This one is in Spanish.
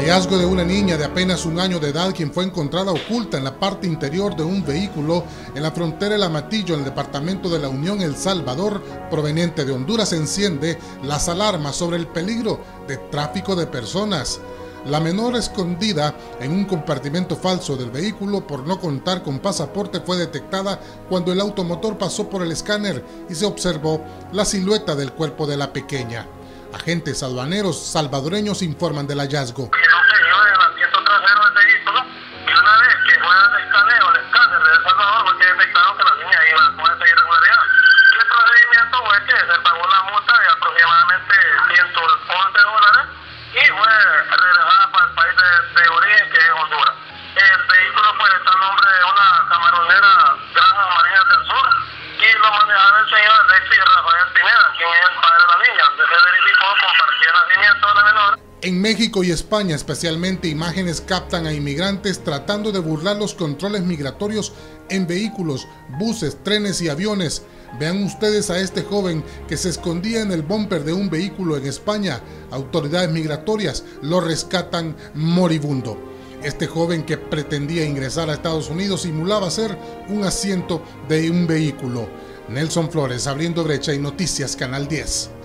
hallazgo de una niña de apenas un año de edad quien fue encontrada oculta en la parte interior de un vehículo en la frontera El Amatillo, en el departamento de la Unión El Salvador, proveniente de Honduras, enciende las alarmas sobre el peligro de tráfico de personas. La menor escondida en un compartimento falso del vehículo por no contar con pasaporte fue detectada cuando el automotor pasó por el escáner y se observó la silueta del cuerpo de la pequeña. Agentes aduaneros salvadoreños informan del hallazgo. En México y España especialmente imágenes captan a inmigrantes tratando de burlar los controles migratorios en vehículos, buses, trenes y aviones. Vean ustedes a este joven que se escondía en el bumper de un vehículo en España. Autoridades migratorias lo rescatan moribundo. Este joven que pretendía ingresar a Estados Unidos simulaba ser un asiento de un vehículo. Nelson Flores abriendo brecha y noticias Canal 10.